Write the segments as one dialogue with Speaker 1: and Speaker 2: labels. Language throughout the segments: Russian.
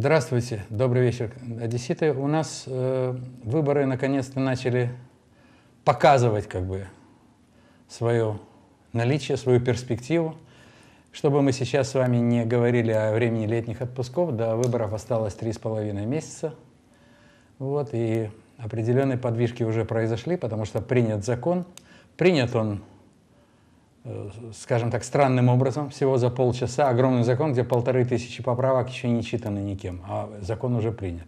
Speaker 1: Здравствуйте, добрый вечер, одесситы. У нас э, выборы наконец-то начали показывать как бы свое наличие, свою перспективу. Чтобы мы сейчас с вами не говорили о времени летних отпусков, до выборов осталось три с половиной месяца. Вот, и определенные подвижки уже произошли, потому что принят закон. Принят он скажем так, странным образом, всего за полчаса, огромный закон, где полторы тысячи поправок еще не читаны никем, а закон уже принят.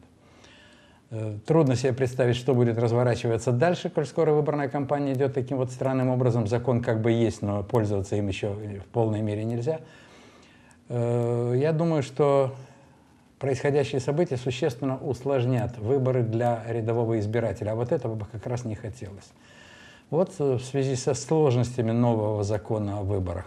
Speaker 1: Э, трудно себе представить, что будет разворачиваться дальше, коль скоро выборная кампания идет таким вот странным образом. Закон как бы есть, но пользоваться им еще в полной мере нельзя. Э, я думаю, что происходящие события существенно усложнят выборы для рядового избирателя, а вот этого бы как раз не хотелось. Вот э, в связи со сложностями нового закона о выборах,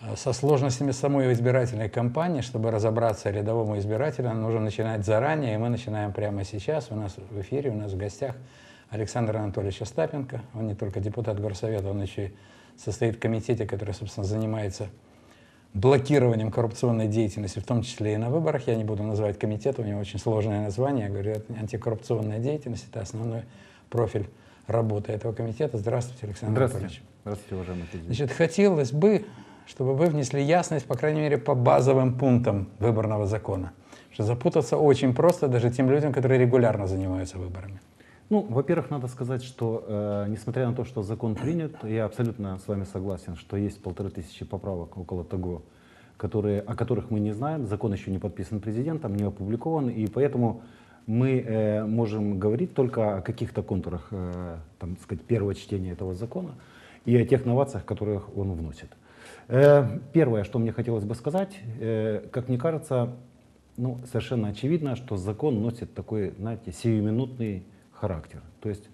Speaker 1: э, со сложностями самой избирательной кампании, чтобы разобраться рядовому избирателю, нужно начинать заранее, и мы начинаем прямо сейчас. У нас в эфире, у нас в гостях Александр Анатольевич Остапенко. Он не только депутат горсовета, он еще и состоит в комитете, который, собственно, занимается блокированием коррупционной деятельности, в том числе и на выборах. Я не буду называть комитет, у него очень сложное название. Я говорю, антикоррупционная деятельность – это основной профиль работы этого комитета. Здравствуйте, Александр
Speaker 2: Здравствуйте.
Speaker 1: Анатольевич.
Speaker 2: Здравствуйте, уважаемый президент.
Speaker 1: Значит, хотелось бы, чтобы вы внесли ясность, по крайней мере, по базовым пунктам выборного закона. Что запутаться очень просто даже тем людям, которые регулярно занимаются выборами.
Speaker 2: Ну, во-первых, надо сказать, что э, несмотря на то, что закон принят, я абсолютно с вами согласен, что есть полторы тысячи поправок около того, которые, о которых мы не знаем. Закон еще не подписан президентом, не опубликован, и поэтому мы э, можем говорить только о каких-то контурах э, там, сказать, первого чтения этого закона и о тех новациях, которых он вносит. Э, первое, что мне хотелось бы сказать, э, как мне кажется, ну, совершенно очевидно, что закон носит такой, знаете, сиюминутный характер. То есть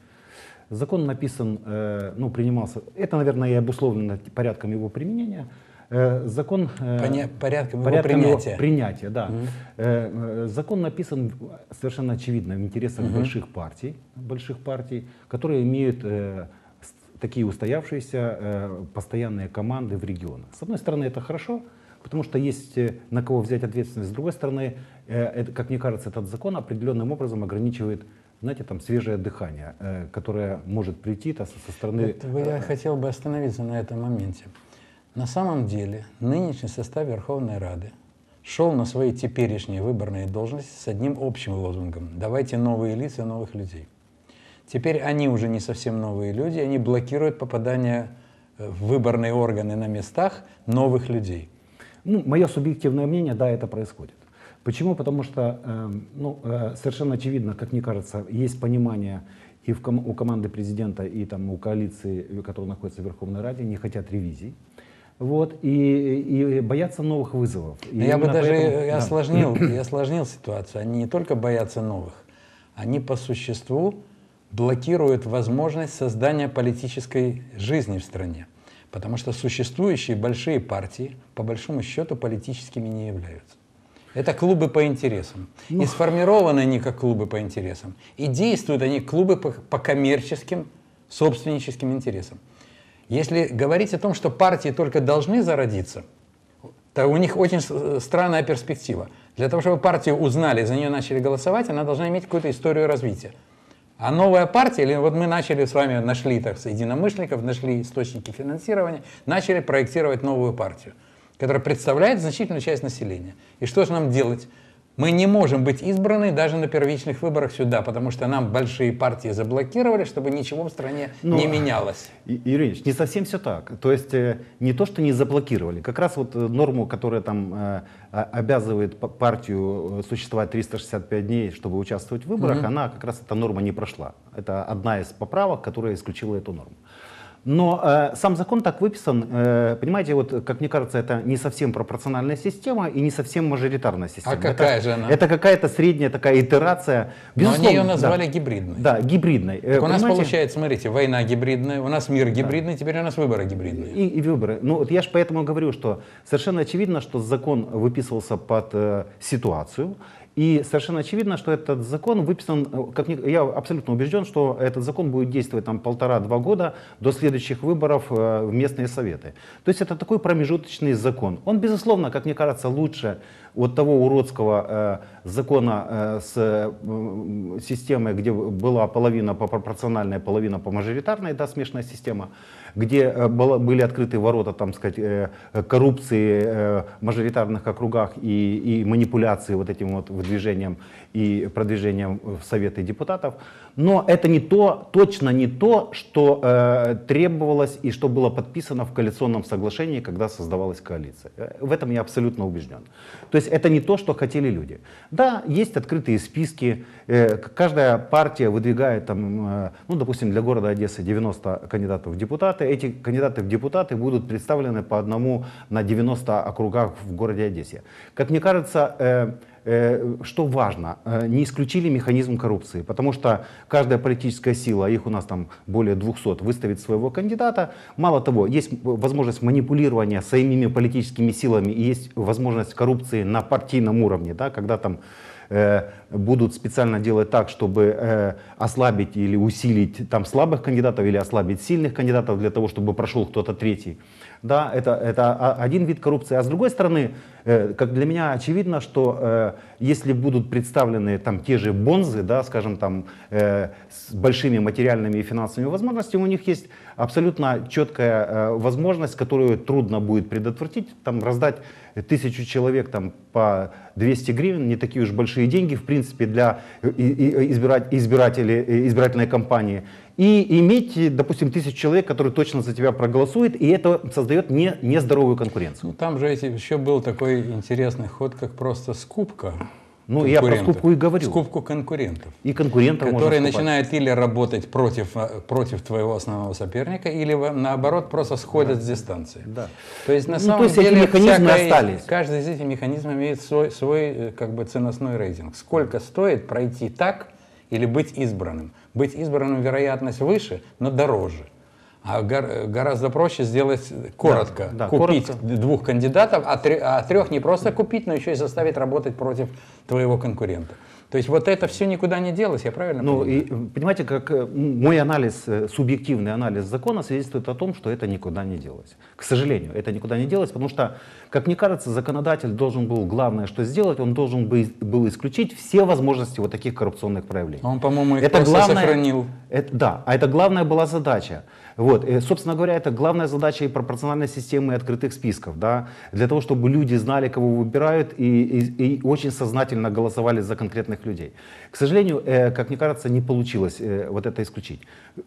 Speaker 2: закон написан, э, ну, принимался, это, наверное, и обусловлено порядком его применения, закон
Speaker 1: э, Поня порядком,
Speaker 2: порядком
Speaker 1: его принятия.
Speaker 2: Его принятия да. угу. Закон написан совершенно очевидно в интересах угу. больших партий, больших партий, которые имеют такие устоявшиеся постоянные команды в регионах. С одной стороны, это хорошо, потому что есть на кого взять ответственность. С другой стороны, это, как мне кажется, этот закон определенным образом ограничивает знаете, там свежее дыхание, которое может прийти со стороны...
Speaker 1: Вот я хотел бы остановиться на этом моменте. На самом деле нынешний состав Верховной Рады шел на свои теперешние выборные должности с одним общим лозунгом «давайте новые лица новых людей». Теперь они уже не совсем новые люди, они блокируют попадание э, в выборные органы на местах новых людей.
Speaker 2: Ну, мое субъективное мнение, да, это происходит. Почему? Потому что э, ну, э, совершенно очевидно, как мне кажется, есть понимание и в ком у команды президента, и там, у коалиции, которая находится в Верховной Раде, не хотят ревизий вот, и, и боятся новых вызовов.
Speaker 1: И я бы даже поэтому, я осложнил, я осложнил ситуацию. Они не только боятся новых, они по существу блокируют возможность создания политической жизни в стране. Потому что существующие большие партии, по большому счету, политическими не являются. Это клубы по интересам. Ну... И сформированы они как клубы по интересам. И действуют они клубы по, по коммерческим, собственническим интересам. Если говорить о том, что партии только должны зародиться, то у них очень странная перспектива. Для того, чтобы партию узнали, за нее начали голосовать, она должна иметь какую-то историю развития. А новая партия, или вот мы начали с вами, нашли так, единомышленников, нашли источники финансирования, начали проектировать новую партию, которая представляет значительную часть населения. И что же нам делать? Мы не можем быть избраны даже на первичных выборах сюда, потому что нам большие партии заблокировали, чтобы ничего в стране ну, не менялось.
Speaker 2: Юрий Ильич, не совсем все так. То есть э, не то, что не заблокировали. Как раз вот э, норму, которая там э, обязывает партию существовать 365 дней, чтобы участвовать в выборах, угу. она как раз эта норма не прошла. Это одна из поправок, которая исключила эту норму. Но э, сам закон так выписан, э, понимаете, вот, как мне кажется, это не совсем пропорциональная система и не совсем мажоритарная система.
Speaker 1: А какая
Speaker 2: это,
Speaker 1: же она?
Speaker 2: Это какая-то средняя такая итерация.
Speaker 1: Безусловно, Но они ее назвали да, гибридной.
Speaker 2: Да, гибридной.
Speaker 1: Так у нас получается, смотрите, война гибридная, у нас мир гибридный, да. теперь у нас выборы гибридные.
Speaker 2: И, и выборы. Ну вот я же поэтому говорю, что совершенно очевидно, что закон выписывался под э, ситуацию, И совершенно очевидно, что этот закон выписан, э, как ни- я абсолютно убежден, что этот закон будет действовать там полтора-два года до следующих выборов э, в местные советы. То есть это такой промежуточный закон. Он, безусловно, как мне кажется, лучше от того уродского э, закона э, с э, системой, где была половина по пропорциональной, половина по мажоритарной, да, смешанная система, где э, было- были открыты ворота, там сказать, э, коррупции э, в мажоритарных округах и, и манипуляции вот этим вот выдвижением и продвижением в Советы депутатов. Но это не то, точно не то, что э, требовалось и что было подписано в коалиционном соглашении, когда создавалась коалиция. В этом я абсолютно убежден. То есть это не то, что хотели люди. Да, есть открытые списки, э, каждая партия выдвигает, там, э, ну, допустим, для города Одессы 90 кандидатов в депутаты. Эти кандидаты в депутаты будут представлены по одному на 90 округах в городе Одессе. Как мне кажется, э, э, что важно, э, не исключили механизм коррупции, потому что каждая политическая сила, их у нас там более 200, выставит своего кандидата. Мало того, есть возможность манипулирования самими политическими силами и есть возможность коррупции на партийном уровне, да, когда там будут специально делать так, чтобы э, ослабить или усилить там слабых кандидатов или ослабить сильных кандидатов для того, чтобы прошел кто-то третий. Да, это, это один вид коррупции. А с другой стороны, э, как для меня очевидно, что э, если будут представлены там те же бонзы, да, скажем там, э, с большими материальными и финансовыми возможностями, у них есть абсолютно четкая э, возможность, которую трудно будет предотвратить, там раздать тысячу человек там, по 200 гривен, не такие уж большие деньги, в принципе, для и- и- избирать- избирателей, э, избирательной кампании. И иметь, э, допустим, тысячу человек, которые точно за тебя проголосуют, и это создает не, нездоровую конкуренцию.
Speaker 1: Ну, там же еще был такой интересный ход, как просто скупка.
Speaker 2: Ну, я про скупку и говорю.
Speaker 1: Скупку конкурентов.
Speaker 2: И конкурентов
Speaker 1: Которые начинают или работать против, э, против твоего основного соперника, или во- наоборот просто сходят с дистанции.
Speaker 2: Да.
Speaker 1: То есть на
Speaker 2: Ну,
Speaker 1: самом
Speaker 2: то есть эти
Speaker 1: деле
Speaker 2: механизмы
Speaker 1: всякое-
Speaker 2: остались.
Speaker 1: каждый из этих механизмов имеет свой, свой э, как бы ценностной рейтинг. Сколько стоит пройти так или быть избранным? Быть избранным вероятность выше, но дороже. А гор- гораздо проще сделать коротко,
Speaker 2: да,
Speaker 1: купить
Speaker 2: коротко.
Speaker 1: двух кандидатов, а, тре- а трех не просто купить, но еще и заставить работать против твоего конкурента. То есть вот это все никуда не делось, я правильно
Speaker 2: Ну,
Speaker 1: понимаю?
Speaker 2: и, э, понимаете, как э, мой анализ, э, субъективный анализ закона свидетельствует о том, что это никуда не делось. К сожалению, это никуда не делось, потому что, как мне кажется, законодатель должен был, главное, что сделать, он должен бы- был исключить все возможности вот таких коррупционных проявлений.
Speaker 1: Он, по-моему, их
Speaker 2: Это главное,
Speaker 1: сохранил.
Speaker 2: это, да, а это главная была задача. Вот, э, собственно говоря, это главная задача и пропорциональной системы и открытых списков, да, для того, чтобы люди знали, кого выбирают, и, и- и очень сознательно голосовали за конкретных людей. К сожалению, э, как мне кажется, не получилось э, вот это исключить.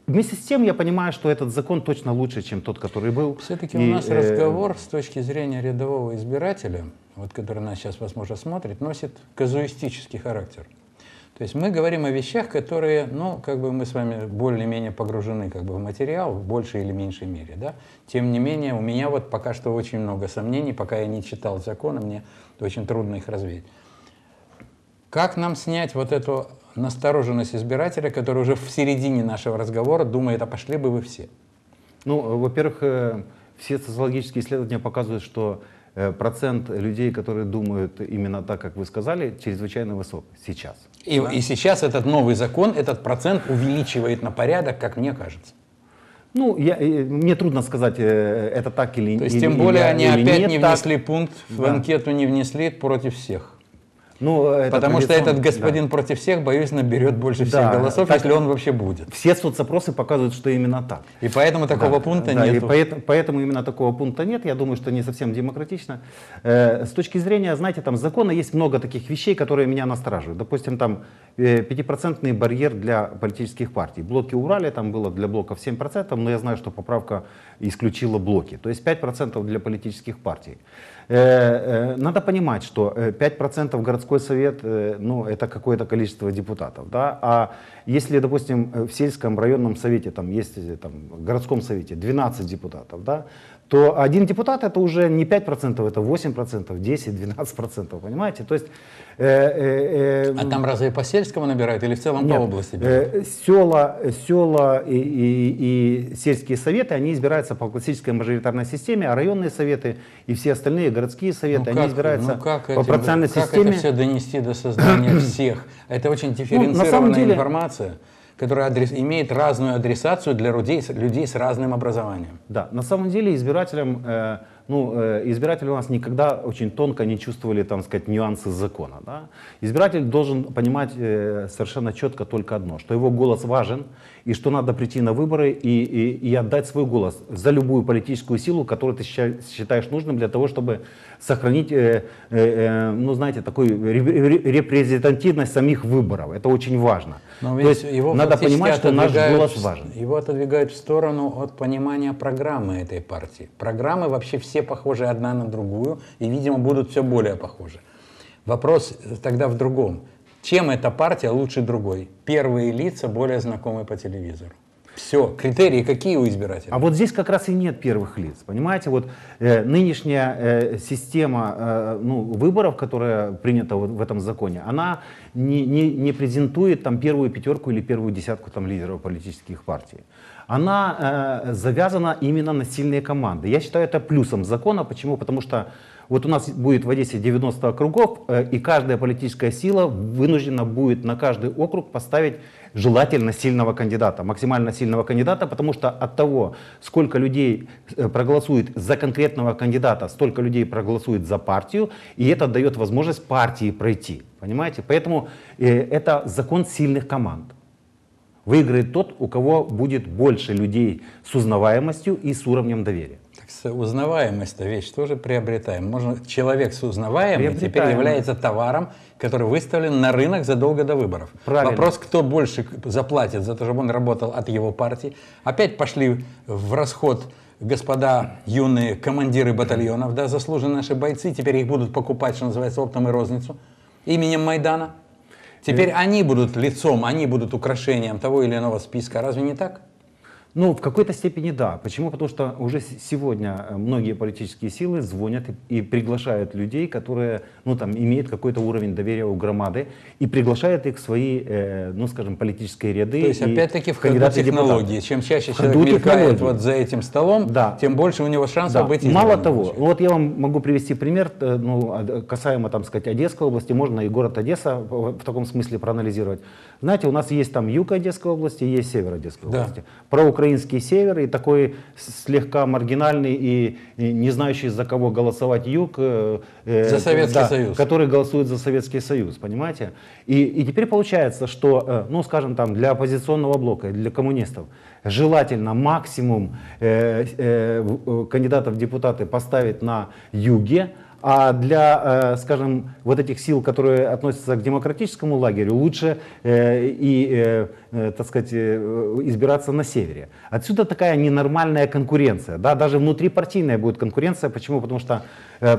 Speaker 2: Вместе с тем, я понимаю, что этот закон точно лучше, чем тот, который был.
Speaker 1: Все-таки
Speaker 2: И,
Speaker 1: у нас
Speaker 2: э,
Speaker 1: разговор с точки зрения рядового избирателя, вот который нас сейчас, возможно, смотрит, носит казуистический характер. То есть мы говорим о вещах, которые, ну, как бы мы с вами более-менее погружены как бы в материал в большей или меньшей мере, да. Тем не менее, у меня вот пока что очень много сомнений, пока я не читал законы, мне очень трудно их развеять. Как нам снять вот эту настороженность избирателя, который уже в середине нашего разговора думает, а пошли бы вы все?
Speaker 2: Ну, во-первых, э, все социологические исследования показывают, что э, процент людей, которые думают именно так, как вы сказали, чрезвычайно высок сейчас.
Speaker 1: И, и сейчас этот новый закон этот процент увеличивает на порядок, как мне кажется.
Speaker 2: Ну, я, э, мне трудно сказать, э, это так или
Speaker 1: То есть,
Speaker 2: или-
Speaker 1: тем более,
Speaker 2: или-
Speaker 1: они
Speaker 2: или
Speaker 1: опять
Speaker 2: нет
Speaker 1: не
Speaker 2: так.
Speaker 1: внесли пункт, в
Speaker 2: Да.
Speaker 1: анкету не внесли против всех.
Speaker 2: Ну, это
Speaker 1: Потому что этот господин против всех, боюсь, наберет больше всех
Speaker 2: Да,
Speaker 1: голосов,
Speaker 2: так-
Speaker 1: если он вообще будет.
Speaker 2: Да. Все соцопросы показывают, что именно так.
Speaker 1: И поэтому такого
Speaker 2: Да,
Speaker 1: пункта
Speaker 2: да,
Speaker 1: нет.
Speaker 2: поэт- поэтому именно такого пункта нет. Я думаю, что не совсем демократично. Э, с точки зрения, знаете, там закона есть много таких вещей, которые меня настораживают. Допустим, там э, пятипроцентный барьер для политических партий. Блоки убрали, там было для блоков 7%, но я знаю, что поправка исключила блоки. То есть 5% для политических партий. Э, э, Надо понимать, что э, 5% городской совет, э, ну, это какое-то количество депутатов, да, а если, допустим, э, в сельском районном совете, там есть, э, там, в городском совете 12 депутатов, да, то один депутат это уже не 5%, это 8%, 10, 12%, понимаете? То есть... Э,
Speaker 1: э, э, а там разве по сельскому набирают или в целом нет, по области?
Speaker 2: Э, села, села и, и, и сельские советы, они избираются по классической мажоритарной системе, а районные советы и все остальные городские советы, ну, они как, избираются ну, как по этим,
Speaker 1: как
Speaker 2: системе.
Speaker 1: Как это все донести до сознания всех? Это очень дифференцированная ну, деле, информация которая адрес, имеет разную адресацию для людей, людей с разным образованием.
Speaker 2: Да, на самом деле избирателям, э, ну, э, избиратели у нас никогда очень тонко не чувствовали, там сказать, нюансы закона. Да? Избиратель должен понимать э, совершенно четко только одно, что его голос важен, и что надо прийти на выборы и, и, и отдать свой голос за любую политическую силу, которую ты считаешь нужным для того, чтобы сохранить, э, э, э ну, знаете, такую репрезентативность самих выборов. Это очень важно.
Speaker 1: Но То есть его надо понимать, что наш голос важен. Его отодвигают в сторону от понимания программы этой партии. Программы вообще все похожи одна на другую и, видимо, будут все более похожи. Вопрос тогда в другом. Чем эта партия лучше другой? Первые лица более знакомы по телевизору. Все, критерии какие у избирателей?
Speaker 2: А вот здесь как раз и нет первых лиц. Понимаете, вот э, нынешняя э, система э, ну, выборов, которая принята вот в этом законе, она не, не, не презентует там первую пятерку или первую десятку там лидеров политических партий. Она э, завязана именно на сильные команды. Я считаю это плюсом закона. Почему? Потому что вот у нас будет в Одессе 90 округов, э, и каждая политическая сила вынуждена будет на каждый округ поставить желательно сильного кандидата, максимально сильного кандидата, потому что от того, сколько людей э, проголосует за конкретного кандидата, столько людей проголосует за партию, и это дает возможность партии пройти. Понимаете? Поэтому э, это закон сильных команд. Выиграет тот, у кого будет больше людей с узнаваемостью и с уровнем доверия
Speaker 1: узнаваемость-то вещь тоже приобретаем. Можно, человек с узнаваемым теперь является товаром, который выставлен на рынок задолго до выборов. Правильно. Вопрос, кто больше заплатит за то, чтобы он работал от его партии. Опять пошли в расход господа юные командиры батальонов, да, заслуженные наши бойцы, теперь их будут покупать, что называется, оптом и розницу, именем Майдана. Теперь и... они будут лицом, они будут украшением того или иного списка. Разве не так?
Speaker 2: Ну, в какой-то степени да. Почему? Потому что уже сегодня э, многие политические силы звонят и, и приглашают людей, которые, ну, там, имеют какой-то уровень доверия у громады, и приглашают их в свои, э, ну, скажем, политические ряды.
Speaker 1: То есть, опять-таки, в ходу технологии. Чем чаще человек мелькает вот за этим столом, да. тем больше у него шансов да. быть
Speaker 2: Мало того, вот я вам могу привести пример, э, ну, а, касаемо, там, сказать, Одесской области, можно и город Одесса в таком смысле проанализировать. Знаете, у нас есть там юг Одесской области, есть север Одесской да. области. Про украинский север и такой слегка маргинальный и, и не знающий за кого голосовать юг.
Speaker 1: Э, э за Советский да, Союз.
Speaker 2: Который голосует за Советский Союз, понимаете? И, и теперь получается, что, э, ну скажем там, для оппозиционного блока, для коммунистов, желательно максимум э, э, кандидатов в депутаты поставить на юге, а для, э, скажем, вот этих сил, которые относятся к демократическому лагерю, лучше э, и, э, так сказать, избираться на севере. Отсюда такая ненормальная конкуренция. Да? Даже внутрипартийная будет конкуренция. Почему? Потому что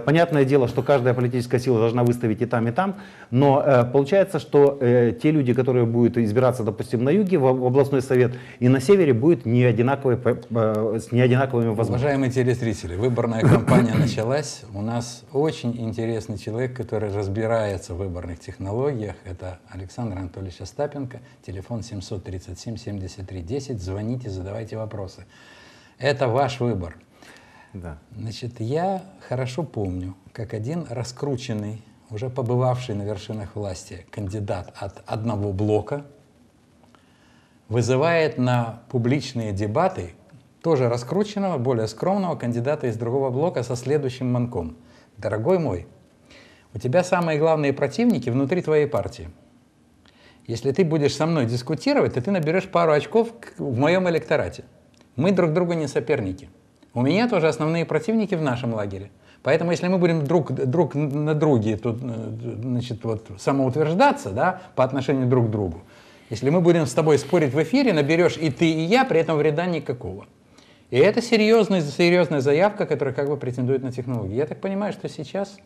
Speaker 2: понятное дело, что каждая политическая сила должна выставить и там, и там, но э, получается, что э, те люди, которые будут избираться, допустим, на юге, в областной совет, и на севере, будут не одинаковые, с неодинаковыми возможностями.
Speaker 1: Уважаемые телезрители, выборная кампания началась. У нас очень интересный человек, который разбирается в выборных технологиях. Это Александр Анатольевич Остапенко, телефон 737-73-10. Звоните, задавайте вопросы. Это ваш выбор. Да. Значит, я хорошо помню, как один раскрученный, уже побывавший на вершинах власти кандидат от одного блока вызывает на публичные дебаты тоже раскрученного, более скромного кандидата из другого блока со следующим манком. Дорогой мой, у тебя самые главные противники внутри твоей партии. Если ты будешь со мной дискутировать, то ты наберешь пару очков в моем электорате. Мы друг другу не соперники. У меня тоже основные противники в нашем лагере. Поэтому если мы будем друг, друг на друге тут, э, значит, вот, самоутверждаться да, по отношению друг к другу, если мы будем с тобой спорить в эфире, наберешь и ты, и я, при этом вреда никакого. И это серьезная, серьезная заявка, которая как бы претендует на технологии. Я так понимаю, что сейчас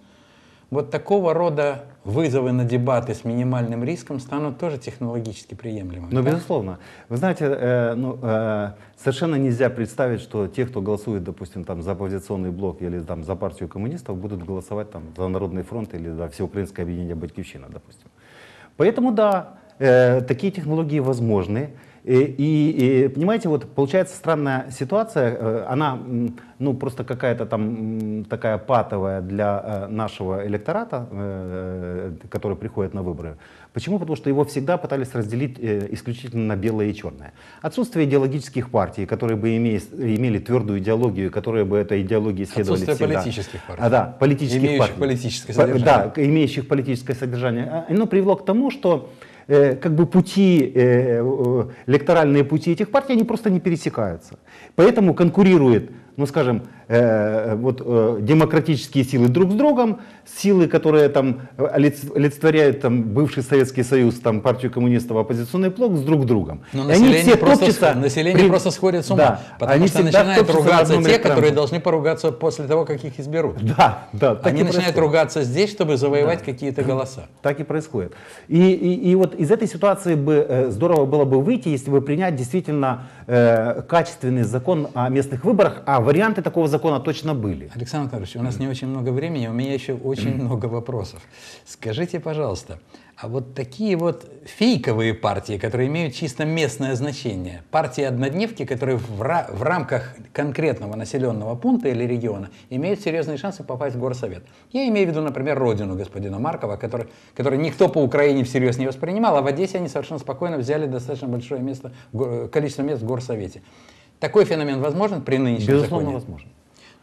Speaker 1: вот такого рода вызовы на дебаты с минимальным риском станут тоже технологически приемлемыми.
Speaker 2: Ну,
Speaker 1: да?
Speaker 2: безусловно. Вы знаете, э, ну, э, совершенно нельзя представить, что те, кто голосует, допустим, там, за оппозиционный блок или там, за партию коммунистов, будут голосовать там, за Народный фронт или за Всеукраинское объединение Батькивщина, допустим. Поэтому да, э, такие технологии возможны. И, и, и, понимаете, вот получается странная ситуация, э, она ну просто какая-то там такая патовая для э, нашего электората, э, который приходит на выборы. Почему? Потому что его всегда пытались разделить э, исключительно на белое и черное. Отсутствие идеологических партий, которые бы имели, имели твердую идеологию, которые бы этой идеологии следовали
Speaker 1: Отсутствие
Speaker 2: всегда.
Speaker 1: политических партий.
Speaker 2: А, да, политических
Speaker 1: Имеющих
Speaker 2: партий.
Speaker 1: политическое
Speaker 2: По-
Speaker 1: содержание.
Speaker 2: Да, имеющих политическое содержание. А, Оно привело к тому, что э, как бы пути, э, э, электоральные пути этих партий, они просто не пересекаются. Поэтому конкурирует, ну скажем, э, вот, э, демократические силы друг с другом, силы, которые там олиц- олицетворяют там, бывший Советский Союз, там, партию коммунистов, оппозиционный блок с друг другом.
Speaker 1: Но
Speaker 2: И они все
Speaker 1: просто,
Speaker 2: топчутся
Speaker 1: сх- население
Speaker 2: при-
Speaker 1: просто сходит с ума,
Speaker 2: Да,
Speaker 1: потому
Speaker 2: они
Speaker 1: что начинают ругаться те, которые должны поругаться после того, как их изберут.
Speaker 2: Да, да.
Speaker 1: Они начинают
Speaker 2: происходит.
Speaker 1: ругаться здесь, чтобы завоевать какие-то голоса.
Speaker 2: Так и происходит. И, и, и вот из этой ситуации бы э, здорово было бы выйти, если бы принять действительно э, качественный закон о местных выборах, а варианты такого закона точно были.
Speaker 1: Александр Анатольевич, у нас не очень много времени, у меня еще очень много вопросов. Скажите, пожалуйста, а вот такие вот фейковые партии, которые имеют чисто местное значение, партии однодневки, которые в, ра- в рамках конкретного населенного пункта или региона имеют серьезные шансы попасть в горсовет. Я имею в виду, например, родину господина Маркова, который, который никто по Украине всерьез не воспринимал, а в Одессе они совершенно спокойно взяли достаточно большое место, количество мест в горсовете. Такой феномен возможен при нынешнем
Speaker 2: Безусловно,
Speaker 1: законе?
Speaker 2: возможно.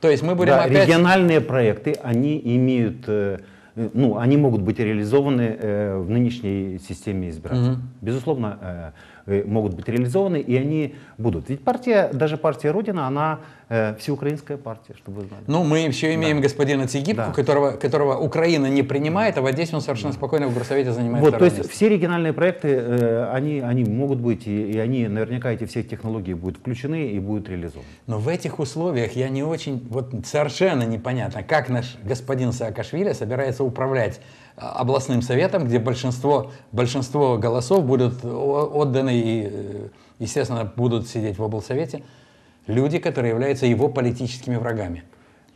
Speaker 1: То есть мы будем
Speaker 2: Да,
Speaker 1: опять...
Speaker 2: региональные проекты, они имеют, э, ну, они могут быть реализованы э, в нынешней системе избирателей.
Speaker 1: Мгм.
Speaker 2: Безусловно, э, могут быть реализованы, и они будут. Ведь партия, даже партия Родина, она э, всеукраинская партия, чтобы вы знали.
Speaker 1: Ну, мы еще имеем господина Цигипку,
Speaker 2: Да.
Speaker 1: которого, которого Украина не принимает, а в Одессе он совершенно спокойно в горсовете занимает
Speaker 2: Вот, то есть
Speaker 1: место.
Speaker 2: все региональные проекты, э, они, они могут быть, и, и они, наверняка, эти все технологии будут включены и будут реализованы.
Speaker 1: Но в этих условиях я не очень, вот совершенно непонятно, как наш господин Саакашвили собирается управлять областным советом, где большинство, большинство голосов будут отданы и, э, естественно, будут сидеть в облсовете люди, которые являются его политическими врагами.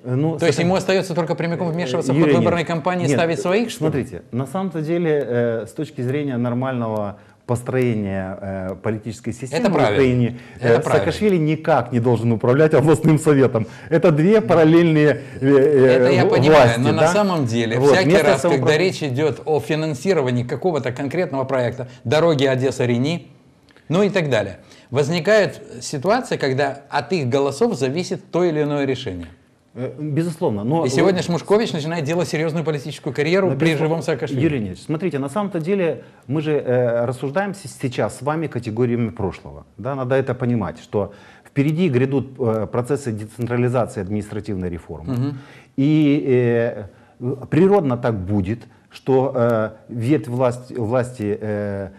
Speaker 2: Э, Ну,
Speaker 1: То есть ему остается только прямиком вмешиваться в
Speaker 2: Юрий,
Speaker 1: ход выборной
Speaker 2: нет.
Speaker 1: кампании и
Speaker 2: Нет,
Speaker 1: ставить своих, что?
Speaker 2: Смотрите, на самом-то деле, э, с точки зрения нормального построения э, политической системы
Speaker 1: Это
Speaker 2: в. Украине, э,
Speaker 1: Это правильно.
Speaker 2: Саакашвили никак не должен управлять областным советом. Это две параллельные э, э,
Speaker 1: Это я
Speaker 2: в-
Speaker 1: понимаю,
Speaker 2: власти,
Speaker 1: но на
Speaker 2: да?
Speaker 1: самом деле
Speaker 2: Вот,
Speaker 1: всякий раз, когда
Speaker 2: самоуправление-
Speaker 1: речь идет о финансировании какого-то конкретного проекта, дороги Одесса-Рени, ну и так далее, возникает ситуация, когда от их голосов зависит то или иное решение.
Speaker 2: Э, Безусловно. Но
Speaker 1: И сегодня Шмушкович начинает делать серьезную политическую карьеру
Speaker 2: Но
Speaker 1: при живом Саакашвили.
Speaker 2: Юрий Леонидович, смотрите, на самом-то деле мы же э, рассуждаем сейчас с вами категориями прошлого. Да, надо это понимать, что впереди грядут э, процессы децентрализации административной реформы. И э, природно так будет, что э, ветвь власть, власти, э,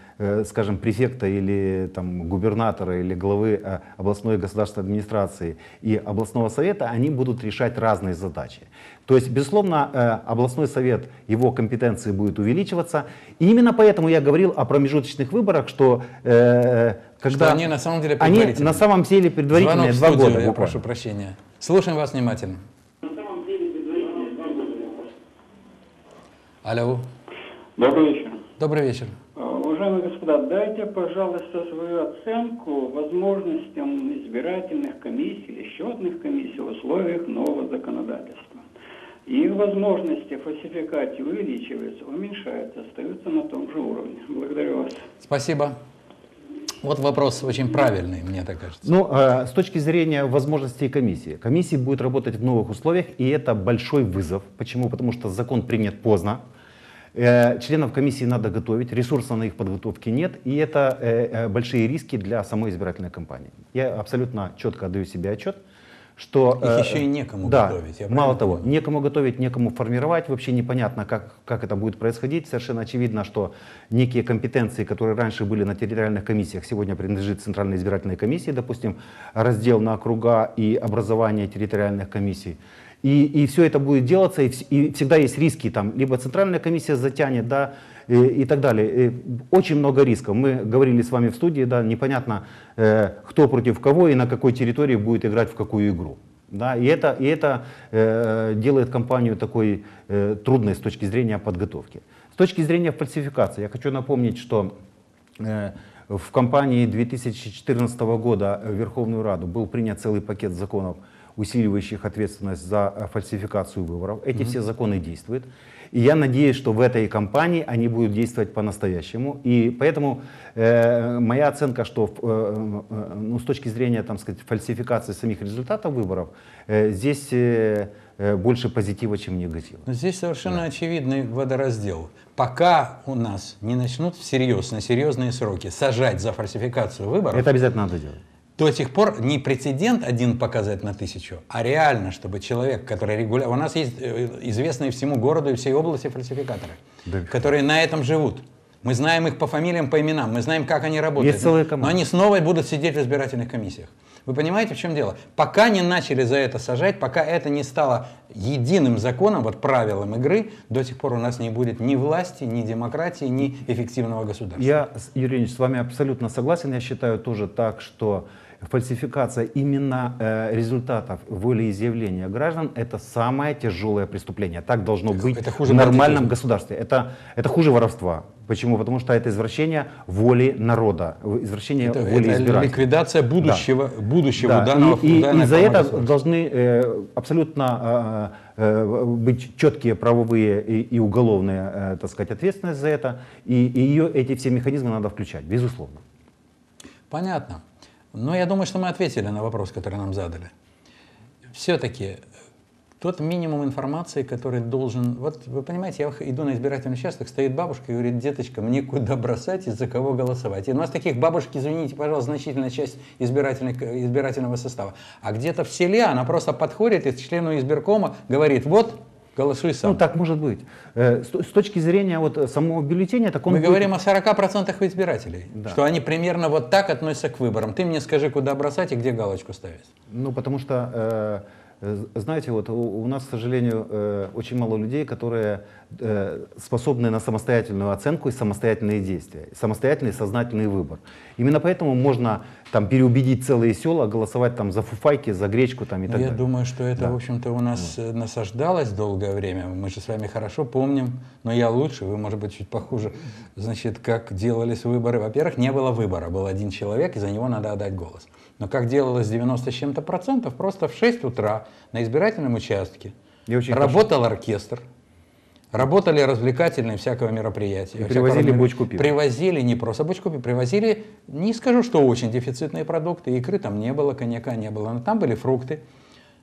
Speaker 2: скажем, префекта или там, губернатора или главы э, областной государственной администрации и областного совета, они будут решать разные задачи. То есть, безусловно, э, областной совет, его компетенции будут увеличиваться. И именно поэтому я говорил о промежуточных выборах, что э, когда
Speaker 1: Что они на самом деле
Speaker 2: они
Speaker 1: предварительные.
Speaker 2: на самом деле предварительные
Speaker 1: Звонок в
Speaker 2: два года.
Speaker 1: я
Speaker 2: буквально.
Speaker 1: прошу прощения. Слушаем вас внимательно. Алло,
Speaker 3: Добрый вечер.
Speaker 1: добрый вечер.
Speaker 3: Уважаемые господа, дайте, пожалуйста, свою оценку возможностям избирательных комиссий или счетных комиссий в условиях нового законодательства. Их возможности фальсификации увеличиваются, уменьшаются, остаются на том же уровне. Благодарю вас.
Speaker 1: Спасибо. Вот вопрос очень правильный, мне так кажется.
Speaker 2: Ну, э, с точки зрения возможностей комиссии. Комиссия будет работать в новых условиях, и это большой вызов. Почему? Потому что закон принят поздно. Э, членов комиссии надо готовить, ресурсов на их подготовке нет, и это э, э, большие риски для самой избирательной кампании. Я абсолютно четко отдаю себе отчет, что...
Speaker 1: Их еще и некому
Speaker 2: да,
Speaker 1: готовить, я
Speaker 2: мало того,
Speaker 1: понимаю?
Speaker 2: некому готовить, некому формировать, вообще непонятно, как, как это будет происходить. Совершенно очевидно, что некие компетенции, которые раньше были на территориальных комиссиях, сегодня принадлежит Центральной избирательной комиссии, допустим, раздел на округа и образование территориальных комиссий. И, и все это будет делаться, и, и всегда есть риски, там, либо центральная комиссия затянет, да, и, и так далее. И очень много рисков. Мы говорили с вами в студии, да, непонятно, э, кто против кого и на какой территории будет играть в какую игру. Да, и это, и это э, делает компанию такой э, трудной с точки зрения подготовки. С точки зрения фальсификации, я хочу напомнить, что э, в кампании 2014 года в Верховную Раду был принят целый пакет законов, усиливающих ответственность за э, фальсификацию выборов. Эти все законы действуют. И я надеюсь, что в этой кампании они будут действовать по-настоящему. И поэтому э, моя оценка, что э, э, ну, с точки зрения там, сказать, фальсификации самих результатов выборов, э, здесь э, э, больше позитива, чем негатива.
Speaker 1: Но здесь совершенно очевидный водораздел. Пока у нас не начнут всерьез, на серьезные сроки сажать за фальсификацию выборов,
Speaker 2: Это обязательно надо делать.
Speaker 1: До сих пор не прецедент один показать на тысячу, а реально, чтобы человек, который регулярно... У нас есть э, известные всему городу и всей области фальсификаторы,
Speaker 2: Да.
Speaker 1: которые на этом живут. Мы знаем их по фамилиям, по именам, мы знаем, как они работают.
Speaker 2: Есть целая
Speaker 1: Но
Speaker 2: команда.
Speaker 1: они снова будут сидеть в избирательных комиссиях. Вы понимаете, в чем дело? Пока не начали за это сажать, пока это не стало единым законом, вот правилом игры, до сих пор у нас не будет ни власти, ни демократии, ни эффективного государства.
Speaker 2: Я, Юрий Ильич, с вами абсолютно согласен. Я считаю тоже так, что фальсификация именно э, результатов волеизъявления граждан – это самое тяжелое преступление. Так должно быть
Speaker 1: это хуже
Speaker 2: в нормальном
Speaker 1: бандитизма.
Speaker 2: государстве. Это, это хуже воровства. Почему? Потому что это извращение воли народа, извращение
Speaker 1: Это,
Speaker 2: воли
Speaker 1: это
Speaker 2: избирателей.
Speaker 1: ликвидация будущего, будущего
Speaker 2: Да,
Speaker 1: данного,
Speaker 2: и, и- за это должны э, абсолютно э, э, быть четкие правовые и, и уголовные, э, так сказать, ответственность за это. И, и ее, эти все механизмы надо включать, безусловно.
Speaker 1: Понятно. Но я думаю, что мы ответили на вопрос, который нам задали. Все-таки тот минимум информации, который должен... Вот вы понимаете, я иду на избирательный участок, стоит бабушка и говорит, деточка, мне куда бросать и за кого голосовать. И у нас таких бабушек, извините, пожалуйста, значительная часть избирательных- избирательного состава. А где-то в селе она просто подходит и члену избиркома говорит, вот, голосуй сам.
Speaker 2: Ну, так может быть. Э, С, точки зрения вот самого бюллетеня, так он
Speaker 1: Мы
Speaker 2: будет-
Speaker 1: говорим о 40% избирателей,
Speaker 2: Да.
Speaker 1: что они примерно вот так относятся к выборам. Ты мне скажи, куда бросать и где галочку ставить.
Speaker 2: Ну, потому что, э, знаете, вот у, у нас, к сожалению, э, очень мало людей, которые э, способны на самостоятельную оценку и самостоятельные действия, самостоятельный сознательный выбор. Именно поэтому можно там переубедить целые села, голосовать там за фуфайки, за гречку там и так
Speaker 1: я
Speaker 2: далее.
Speaker 1: думаю, что это,
Speaker 2: Да.
Speaker 1: в общем-то, у нас э, насаждалось долгое время. Мы же с вами хорошо помним, но я лучше, вы, может быть, чуть похуже. Значит, как делались выборы. Во-первых, не было выбора. Был один человек, и за него надо отдать голос. Но как делалось 90 с чем-то процентов, просто в 6 утра на избирательном участке
Speaker 2: очень
Speaker 1: работал оркестр, Работали развлекательные всякого мероприятия.
Speaker 2: И привозили
Speaker 1: всякого
Speaker 2: бочку пива.
Speaker 1: Привозили не просто бочку пива, привозили, не скажу, что очень дефицитные продукты. Икры там не было, коньяка не было, но там были фрукты,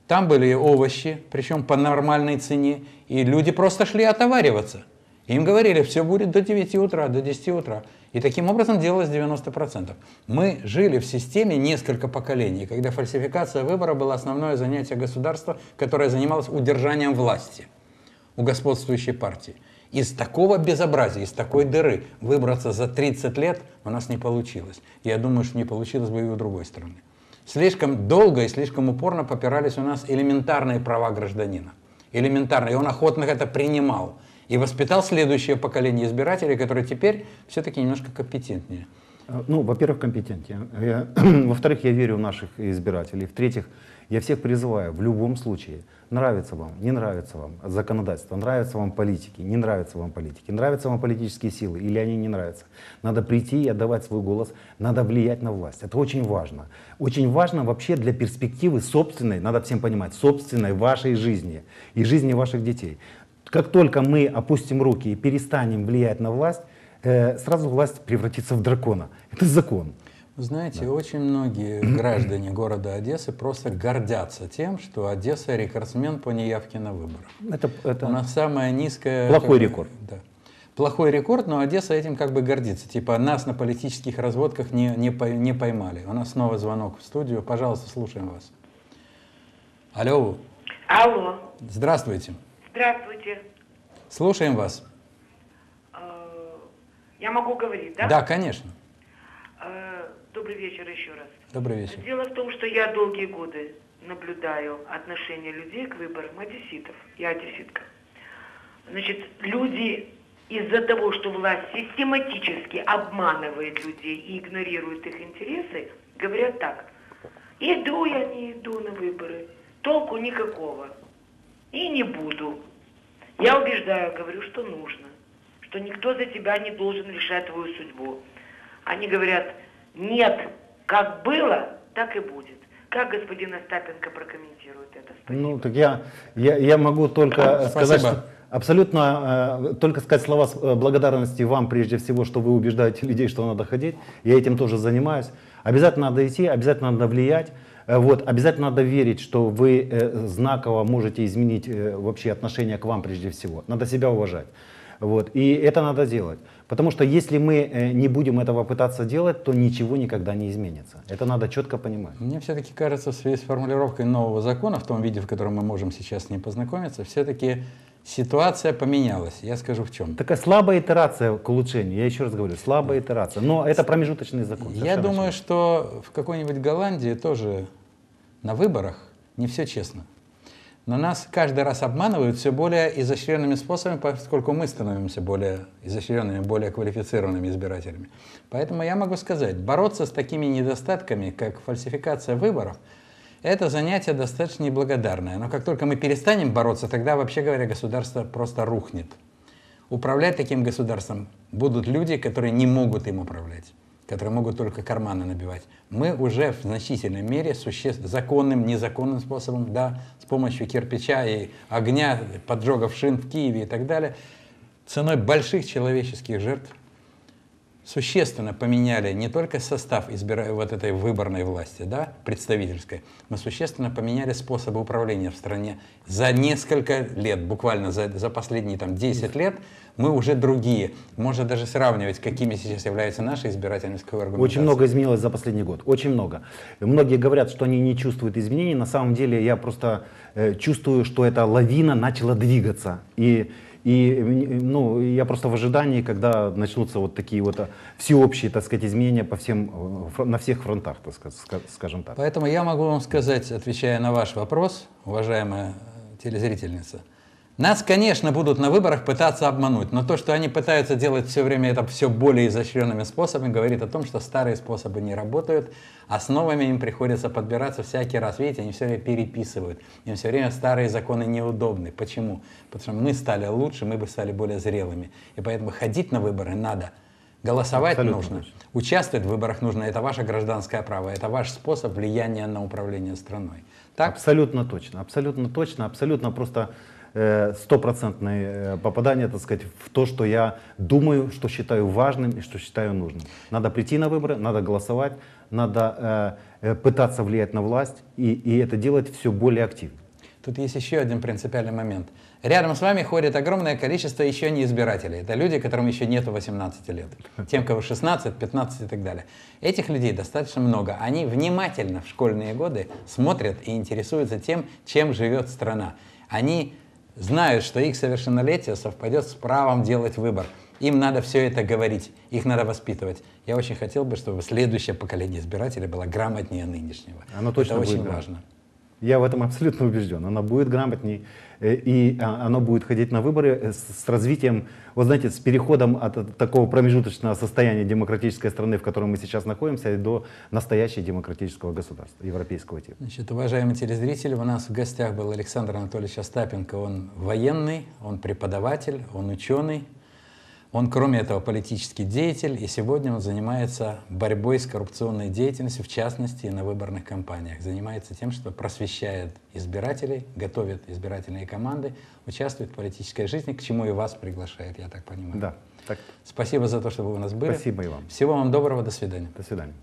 Speaker 1: там были овощи, причем по нормальной цене. И люди просто шли отовариваться. Им говорили, все будет до 9 утра, до 10 утра. И таким образом делалось 90%. Мы жили в системе несколько поколений, когда фальсификация выбора была основное занятие государства, которое занималось удержанием власти у господствующей партии. Из такого безобразия, из такой дыры выбраться за 30 лет у нас не получилось. Я думаю, что не получилось бы и у другой стороны. Слишком долго и слишком упорно попирались у нас элементарные права гражданина. Элементарные. И он охотно это принимал. И воспитал следующее поколение избирателей, которые теперь все-таки немножко компетентнее.
Speaker 2: Ну, во-первых, компетентнее. Во-вторых, я верю в наших избирателей. В-третьих, я всех призываю в любом случае, нравится вам, не нравится вам законодательство, нравятся вам политики, не нравятся вам политики, нравятся вам политические силы или они не нравятся. Надо прийти и отдавать свой голос, надо влиять на власть. Это очень важно. Очень важно вообще для перспективы собственной, надо всем понимать, собственной вашей жизни и жизни ваших детей. Как только мы опустим руки и перестанем влиять на власть, э, сразу власть превратится в дракона. Это закон.
Speaker 1: Вы знаете, очень многие граждане города Одессы просто гордятся тем, что Одесса рекордсмен по неявке на выборы.
Speaker 2: Это, это
Speaker 1: У нас самая низкая...
Speaker 2: Плохой
Speaker 1: как
Speaker 2: рекорд.
Speaker 1: Да. Плохой рекорд, но Одесса этим как бы гордится. Типа нас на политических разводках не, не, пой- не поймали. У нас снова звонок в студию. Пожалуйста, слушаем вас. Алло,
Speaker 4: Алло,
Speaker 1: здравствуйте.
Speaker 4: Здравствуйте.
Speaker 1: Слушаем вас.
Speaker 4: Э, Я могу говорить, да?
Speaker 1: Да, конечно.
Speaker 4: Э, Добрый вечер еще раз.
Speaker 1: Добрый вечер.
Speaker 4: Дело в том, что я долгие годы наблюдаю отношение людей к выборам одесситов. Я одесситка. Значит, люди из-за того, что власть систематически обманывает людей и игнорирует их интересы, говорят так. Иду я, не иду на выборы. Толку никакого. И не буду. Я убеждаю, говорю, что нужно. Что никто за тебя не должен решать твою судьбу. Они говорят, нет, как было, так и будет. Как господин Остапенко прокомментирует это? Спасибо.
Speaker 2: Ну, так я, я, я могу только
Speaker 1: Спасибо.
Speaker 2: сказать, что абсолютно, э, только сказать слова э, благодарности вам прежде всего, что вы убеждаете людей, что надо ходить. Я этим тоже занимаюсь. Обязательно надо идти, обязательно надо влиять. Э, Вот, обязательно надо верить, что вы э, знаково можете изменить э, вообще отношение к вам прежде всего. Надо себя уважать. Вот, и это надо делать. Потому что если мы э, не будем этого пытаться делать, то ничего никогда не изменится. Это надо четко понимать.
Speaker 1: Мне все-таки кажется, в связи с формулировкой нового закона, в том виде, в котором мы можем сейчас с ним познакомиться, все-таки ситуация поменялась. Я скажу в чем.
Speaker 2: Такая слабая итерация к улучшению. Я еще раз говорю, слабая итерация. Но это промежуточный закон.
Speaker 1: Я думаю, что в какой-нибудь Голландии тоже на выборах не все честно. Но нас каждый раз обманывают все более изощренными способами, поскольку мы становимся более изощренными, более квалифицированными избирателями. Поэтому я могу сказать, бороться с такими недостатками, как фальсификация выборов, это занятие достаточно неблагодарное. Но как только мы перестанем бороться, тогда, вообще говоря, государство просто рухнет. Управлять таким государством будут люди, которые не могут им управлять, которые могут только карманы набивать. Мы уже в значительной мере существ... законным, незаконным способом, да, с помощью кирпича и огня, поджогов шин в Киеве и так далее, ценой больших человеческих жертв существенно поменяли не только состав избира... вот этой выборной власти, да, представительской, мы существенно поменяли способы управления в стране. За несколько лет, буквально за, за последние там, 10 лет, мы уже другие. Можно даже сравнивать, какими сейчас являются наши с какой
Speaker 2: Очень много изменилось за последний год. Очень много. Многие говорят, что они не чувствуют изменений. На самом деле я просто э, чувствую, что эта лавина начала двигаться. И, и м, ну, я просто в ожидании, когда начнутся вот такие вот а, всеобщие, так сказать, изменения по всем, э, на всех фронтах, так сказать, ска- скажем так.
Speaker 1: Поэтому я могу вам сказать, отвечая на ваш вопрос, уважаемая э, телезрительница, нас, конечно, будут на выборах пытаться обмануть, но то, что они пытаются делать все время это все более изощренными способами, говорит о том, что старые способы не работают, а с новыми им приходится подбираться всякий раз. Видите, они все время переписывают, им все время старые законы неудобны. Почему? Потому что мы стали лучше, мы бы стали более зрелыми. И поэтому ходить на выборы надо, голосовать
Speaker 2: Абсолютно
Speaker 1: нужно.
Speaker 2: точно.
Speaker 1: Участвовать в выборах нужно, это ваше гражданское право, это ваш способ влияния на управление страной. Так?
Speaker 2: Абсолютно точно, абсолютно точно, абсолютно просто стопроцентное э, попадание, так сказать, в то, что я думаю, что считаю важным и что считаю нужным. Надо прийти на выборы, надо голосовать, надо э, э, пытаться влиять на власть и, и это делать все более активно.
Speaker 1: Тут есть еще один принципиальный момент. Рядом с вами ходит огромное количество еще не избирателей. Это люди, которым еще нету 18 лет. Тем, кого 16, 15 и так далее. Этих людей достаточно много. Они внимательно в школьные годы смотрят и интересуются тем, чем живет страна. Они знают, что их совершеннолетие совпадет с правом делать выбор. Им надо все это говорить, их надо воспитывать. Я очень хотел бы, чтобы следующее поколение избирателей было грамотнее нынешнего.
Speaker 2: Оно точно
Speaker 1: это
Speaker 2: будет
Speaker 1: очень
Speaker 2: грамотно.
Speaker 1: важно.
Speaker 2: Я в этом абсолютно убежден. Она будет грамотней, э, и а, оно будет ходить на выборы э, с, развитием, вот знаете, с переходом от, такого промежуточного состояния демократической страны, в которой мы сейчас находимся, до настоящего демократического государства, европейского типа.
Speaker 1: Значит, уважаемые телезрители, у нас в гостях был Александр Анатольевич Остапенко. Он военный, он преподаватель, он ученый. Он, кроме этого, политический деятель, и сегодня он занимается борьбой с коррупционной деятельностью, в частности, на выборных кампаниях. Занимается тем, что просвещает избирателей, готовит избирательные команды, участвует в политической жизни, к чему и вас приглашает, я так понимаю.
Speaker 2: Да, так,
Speaker 1: Спасибо за то, что вы у нас были.
Speaker 2: спасибо и вам.
Speaker 1: Всего вам доброго, до свидания.
Speaker 2: До свидания.